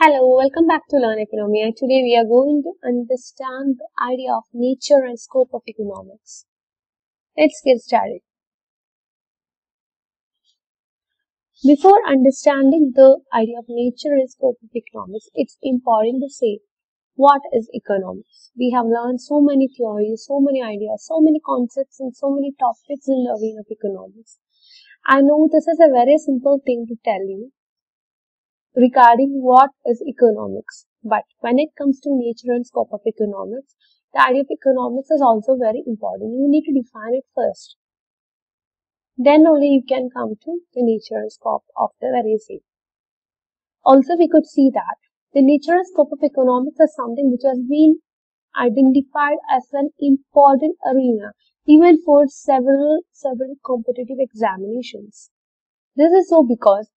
Hello, welcome back to Learn Oikonomia today we are going to understand the idea of nature and scope of economics. Let's get started. Before understanding the idea of nature and scope of economics, it's important to say what is economics. We have learned so many theories, so many ideas, so many concepts and so many topics in the arena of economics. I know this is a very simple thing to tell you, regarding what is economics. But when it comes to nature and scope of economics, the idea of economics is also very important. You need to define it first. Then only you can come to the nature and scope of the very same. Also, we could see that the nature and scope of economics is something which has been identified as an important arena even for several several competitive examinations. This is so because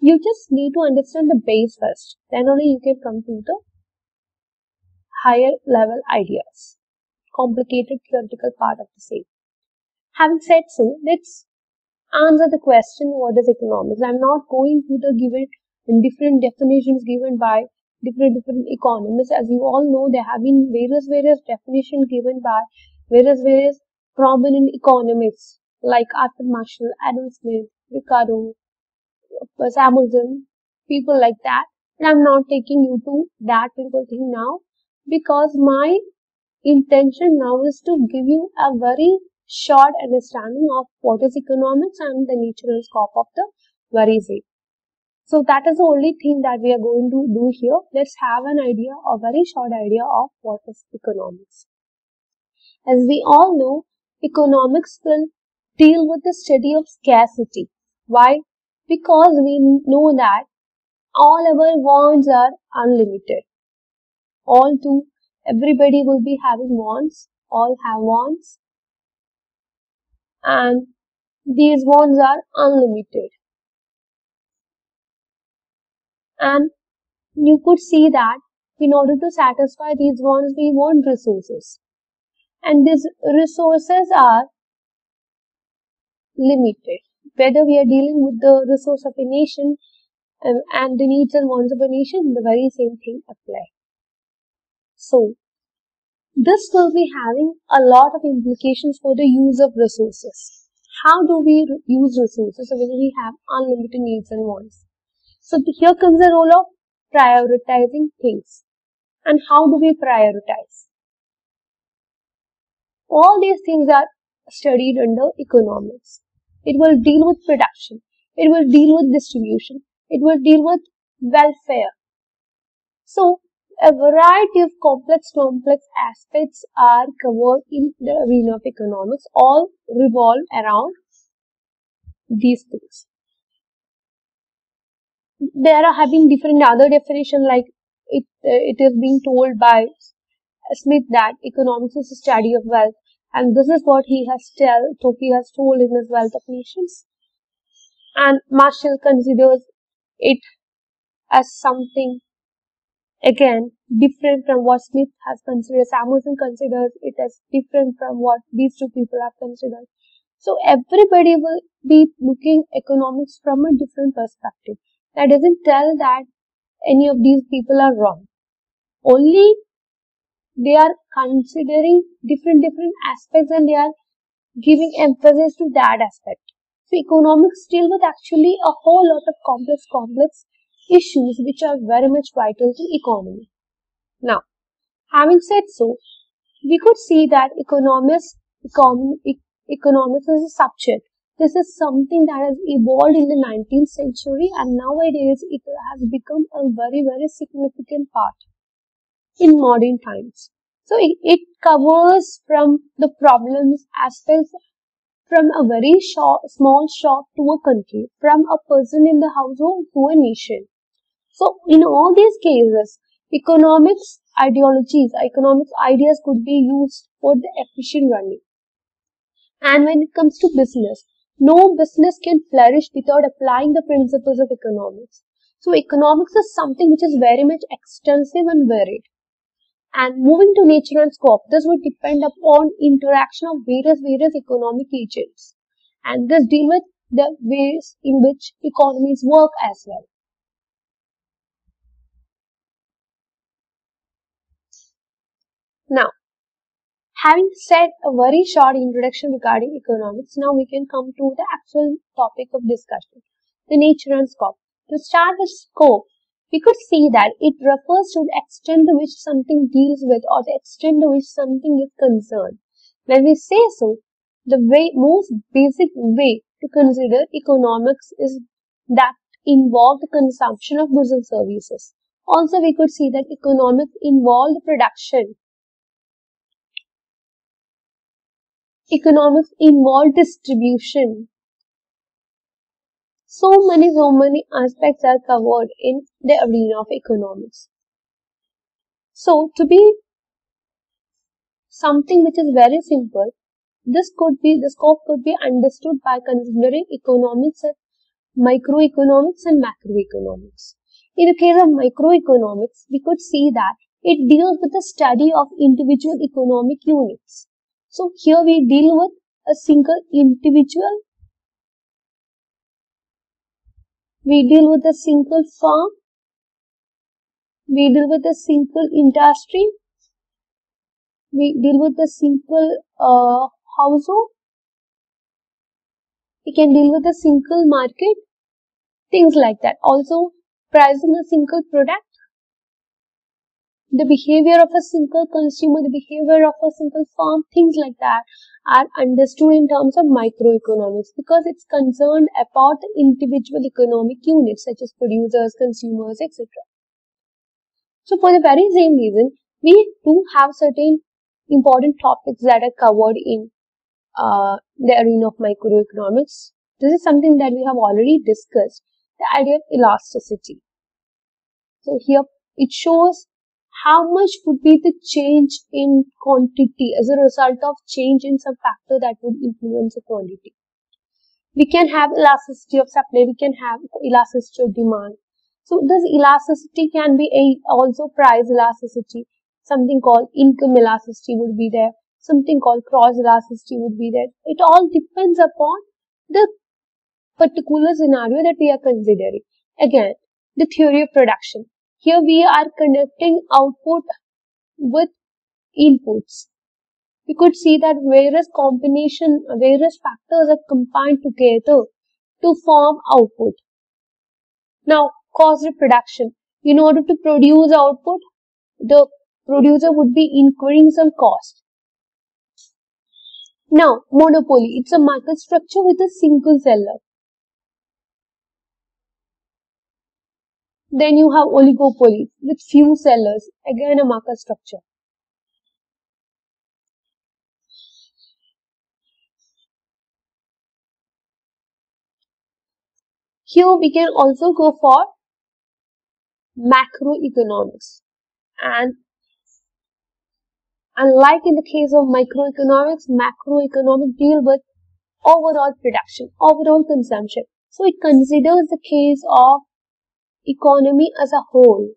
you just need to understand the base first. Then only you can come to the higher level ideas, complicated theoretical part of the same. Having said so, let's answer the question what is economics. I'm not going to the given different definitions given by different different economists. As you all know, there have been various various definitions given by various various prominent economists like Arthur Marshall, Adam Smith, Ricardo, Samuelson, people like that. And I'm not taking you to that particular thing now because my intention now is to give you a very short understanding of what is economics and the nature and scope of the very same. So that is the only thing that we are going to do here. Let's have an idea, a very short idea of what is economics. As we all know, economics will deal with the study of scarcity. Why? Because we know that all our wants are unlimited. All too, everybody will be having wants, all have wants, and these wants are unlimited. And you could see that in order to satisfy these wants, we want resources. And these resources are limited whether we are dealing with the resource of a nation um, and the needs and wants of a nation, the very same thing apply. So, this will be having a lot of implications for the use of resources. How do we use resources when we have unlimited needs and wants? So here comes the role of prioritizing things. And how do we prioritize? All these things are studied under economics. It will deal with production. It will deal with distribution. It will deal with welfare. So, a variety of complex, complex aspects are covered in the arena of economics, all revolve around these things. There are having different other definition like it, uh, it is being told by Smith that economics is a study of wealth and this is what he has tell, Toki has told in his Wealth of Nations. And Marshall considers it as something again different from what Smith has considered. Samuelson considers it as different from what these two people have considered. So everybody will be looking economics from a different perspective. That doesn't tell that any of these people are wrong. Only they are considering different different aspects and they are giving emphasis to that aspect. So economics deal with actually a whole lot of complex complex issues which are very much vital to economy. Now, having said so, we could see that economics, economic, economics is a subject. This is something that has evolved in the 19th century and nowadays it has become a very very significant part in modern times. So it, it covers from the problems aspects from a very short, small shop to a country, from a person in the household to a nation. So in all these cases, economics ideologies, economics ideas could be used for the efficient running. And when it comes to business, no business can flourish without applying the principles of economics. So economics is something which is very much extensive and varied. And moving to nature and scope, this would depend upon interaction of various various economic agents. And this deal with the ways in which economies work as well. Now, having said a very short introduction regarding economics, now we can come to the actual topic of discussion, the nature and scope. To start with scope, we could see that it refers to the extent to which something deals with or the extent to which something is concerned. When we say so, the way, most basic way to consider economics is that involved consumption of goods and services. Also, we could see that economics involved production. Economics involved distribution. So many, so many aspects are covered in the arena of economics. So, to be something which is very simple, this could be, the scope could be understood by considering economics, microeconomics and macroeconomics. In the case of microeconomics, we could see that it deals with the study of individual economic units. So here we deal with a single individual. We deal with a single firm. We deal with a single industry. We deal with a single uh, household. We can deal with a single market. Things like that. Also, pricing a single product, the behavior of a single consumer, the behavior of a single firm, things like that are understood in terms of microeconomics because it's concerned about the individual economic units such as producers, consumers, etc. So for the very same reason, we do have certain important topics that are covered in uh, the arena of microeconomics. This is something that we have already discussed the idea of elasticity. So here it shows how much would be the change in quantity as a result of change in some factor that would influence the quantity. We can have elasticity of supply, we can have elasticity of demand. So this elasticity can be a also price elasticity, something called income elasticity would be there, something called cross elasticity would be there. It all depends upon the particular scenario that we are considering. Again, the theory of production. Here we are connecting output with inputs. You could see that various combination, various factors are combined together to form output. Now, cost of production. In order to produce output, the producer would be incurring some cost. Now, monopoly. It's a market structure with a single seller. Then you have oligopoly with few sellers, again a market structure. Here we can also go for macroeconomics and unlike in the case of microeconomics, macroeconomics deal with overall production, overall consumption. So it considers the case of economy as a whole.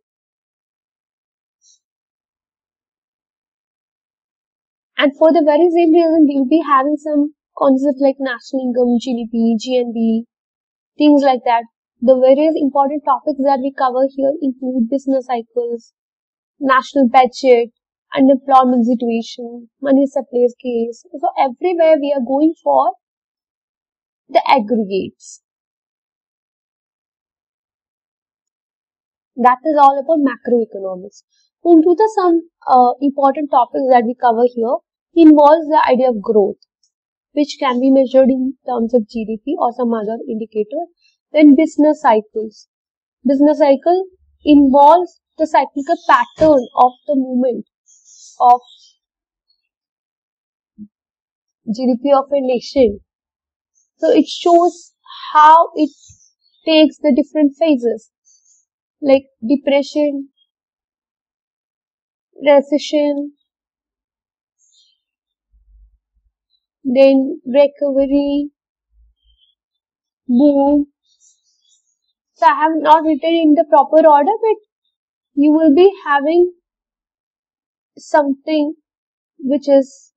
And for the very same reason, we'll be having some concepts like national income, GDP, GNP, things like that. The various important topics that we cover here include business cycles, national budget, unemployment situation, money supply case. So everywhere we are going for the aggregates. That is all about macroeconomics. Moving to the some uh, important topics that we cover here involves the idea of growth, which can be measured in terms of GDP or some other indicator. Then business cycles. Business cycle involves the cyclical pattern of the movement of GDP of a nation. So it shows how it takes the different phases like depression, recession, then recovery, boom. So I have not written in the proper order, but you will be having something which is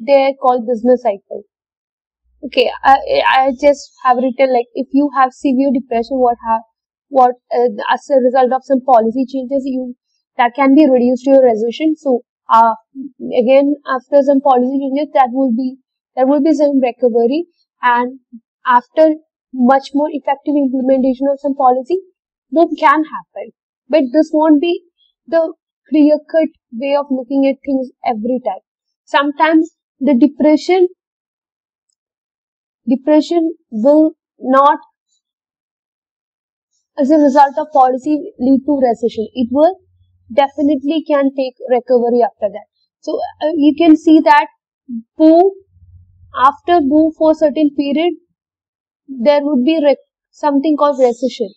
there called business cycle. Okay, I, I just have written like if you have severe depression, what have what uh, as a result of some policy changes you that can be reduced to your resolution. So uh, again, after some policy changes, that will be there will be some recovery, and after much more effective implementation of some policy, that can happen. But this won't be the clear cut way of looking at things every time. Sometimes the depression depression will not as a result of policy lead to recession. It will definitely can take recovery after that. So uh, you can see that boom after boom for certain period there would be something called recession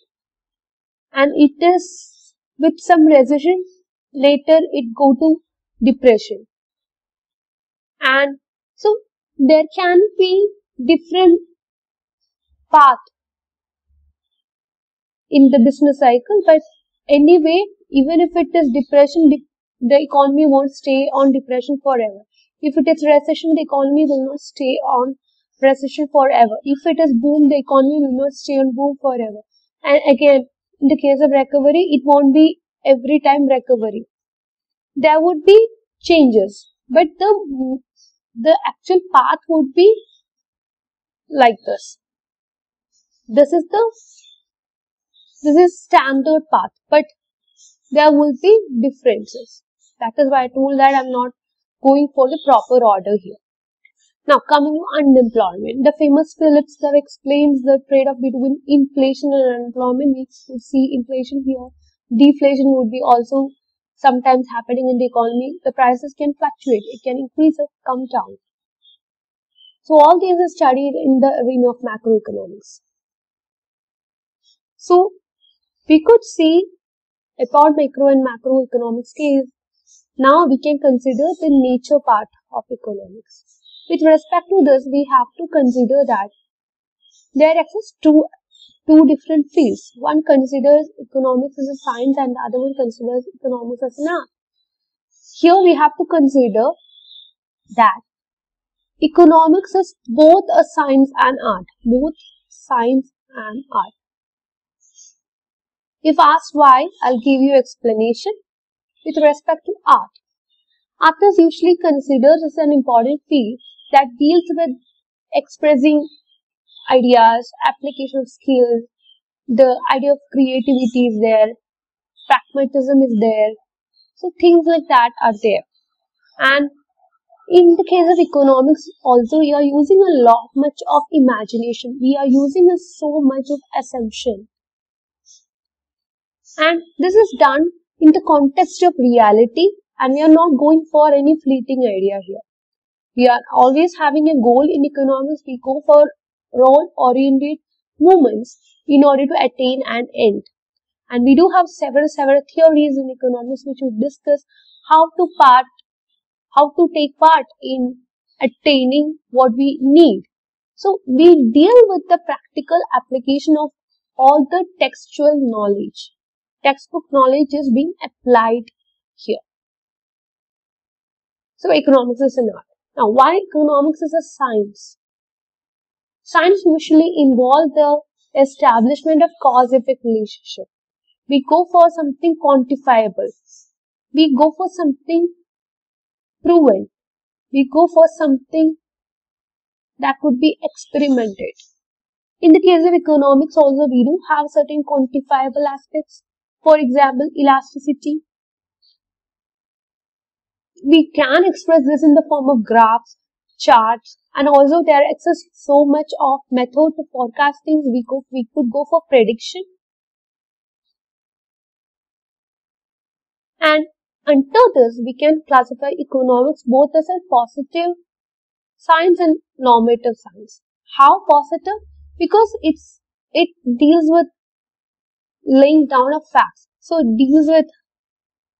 and it is with some recession later it go to depression and so there can be different path in the business cycle but anyway even if it is depression the economy won't stay on depression forever. If it is recession the economy will not stay on recession forever. If it is boom the economy will not stay on boom forever. And again in the case of recovery it won't be every time recovery. There would be changes but the the actual path would be like this. This is the this is standard path, but there will be differences. That is why I told that I'm not going for the proper order here. Now coming to unemployment, the famous Phillips curve explains the trade-off between inflation and unemployment. We see inflation here. Deflation would be also sometimes happening in the economy. The prices can fluctuate. It can increase or come down. So all these are studied in the arena of macroeconomics. So we could see about micro and macroeconomics case. Now we can consider the nature part of economics. With respect to this, we have to consider that there exists two two different fields. One considers economics as a science and the other one considers economics as an art. Here we have to consider that Economics is both a science and art. Both science and art. If asked why, I'll give you explanation. With respect to art, art is usually considered as an important field that deals with expressing ideas, application of skills, the idea of creativity is there, pragmatism is there. So things like that are there. And in the case of economics also we are using a lot much of imagination we are using a, so much of assumption and this is done in the context of reality and we are not going for any fleeting idea here we are always having a goal in economics we go for role oriented movements in order to attain an end and we do have several several theories in economics which we discuss how to part how to take part in attaining what we need. So we deal with the practical application of all the textual knowledge. Textbook knowledge is being applied here. So economics is an art. Now why economics is a science? Science usually involves the establishment of cause-effect relationship. We go for something quantifiable. We go for something proven. We go for something that could be experimented. In the case of economics also we do have certain quantifiable aspects. For example, elasticity. We can express this in the form of graphs, charts and also there exists so much of method to forecast things. We, go, we could go for prediction. And under this, we can classify economics both as a positive science and normative science. How positive? Because it's it deals with laying down of facts. So it deals with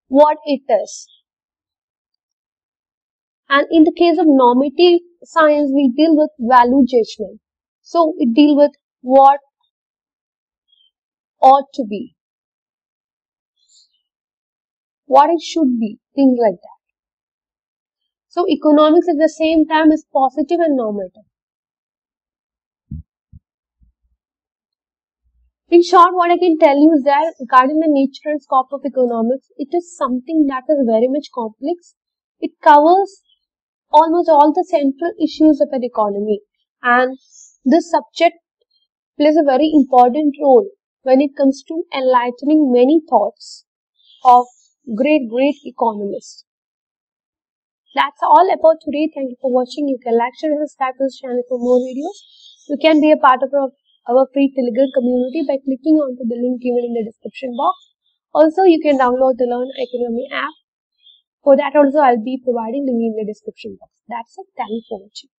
what it is. And in the case of normative science, we deal with value judgment. So it deals with what ought to be what it should be, things like that. So economics at the same time is positive and normative. In short, what I can tell you is that regarding the nature and scope of economics, it is something that is very much complex. It covers almost all the central issues of an economy and this subject plays a very important role when it comes to enlightening many thoughts of great, great economists. That's all about today. Thank you for watching. You can like, share, and subscribe to this channel for more videos. You can be a part of our our free Telegram community by clicking onto the link given in the description box. Also, you can download the Learn Oikonomia app. For that also, I'll be providing the link in the description box. That's it. Thank you for watching.